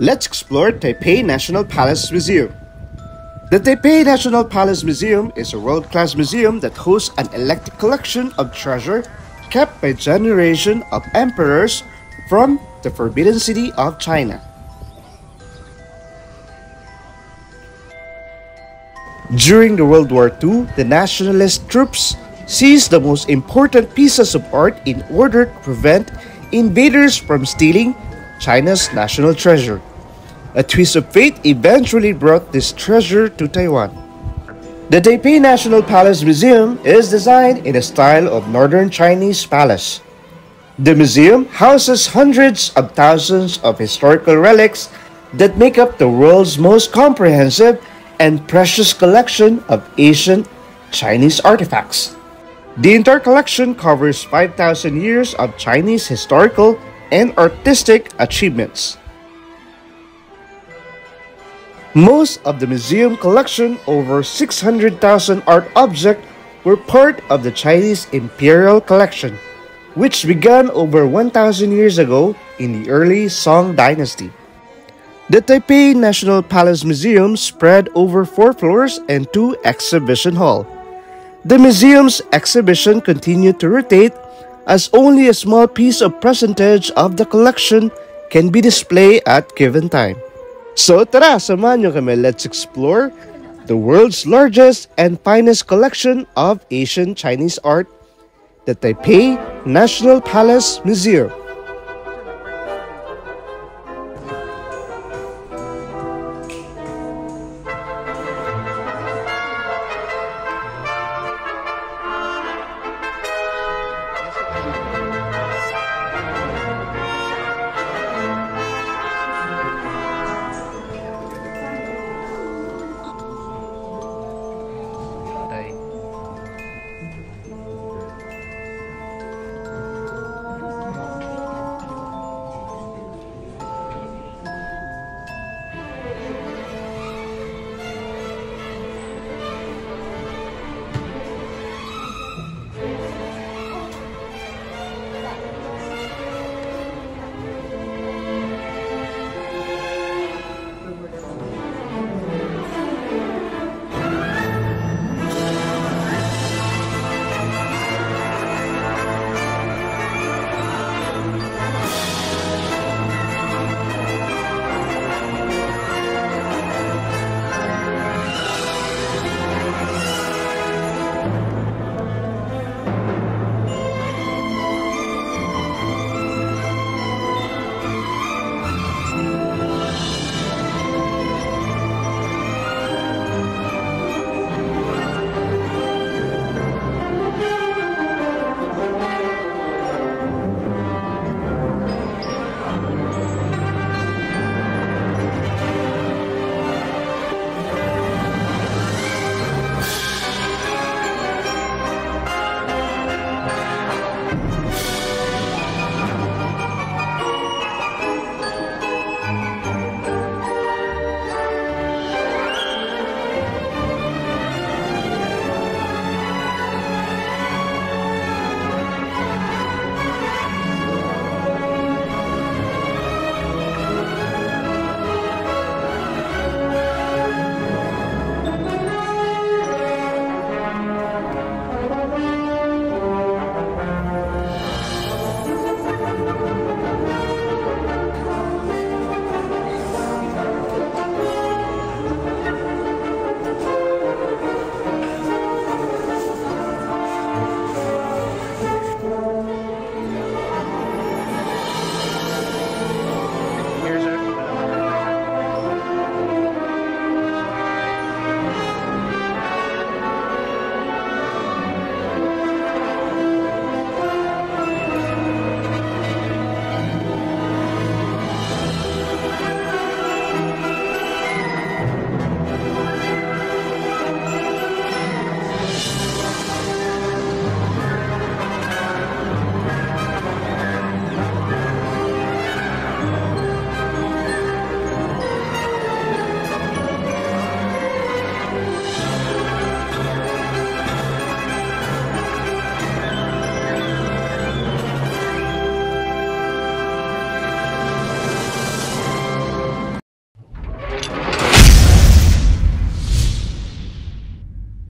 Let's explore Taipei National Palace Museum. The Taipei National Palace Museum is a world-class museum that hosts an eclectic collection of treasure kept by generation of emperors from the Forbidden City of China. During the World War II, the nationalist troops seized the most important pieces of art in order to prevent invaders from stealing China's national treasure. A twist of fate eventually brought this treasure to Taiwan. The Taipei National Palace Museum is designed in the style of Northern Chinese palace. The museum houses hundreds of thousands of historical relics that make up the world's most comprehensive and precious collection of ancient Chinese artifacts. The entire collection covers 5,000 years of Chinese historical and artistic achievements. Most of the museum collection, over 600,000 art objects, were part of the Chinese imperial collection, which began over 1,000 years ago in the early Song dynasty. The Taipei National Palace Museum spread over four floors and two exhibition halls. The museum's exhibition continued to rotate as only a small piece of percentage of the collection can be displayed at given time. So tara, samahan nyo kami. Let's explore the world's largest and finest collection of Asian Chinese art, the Taipei National Palace Museum.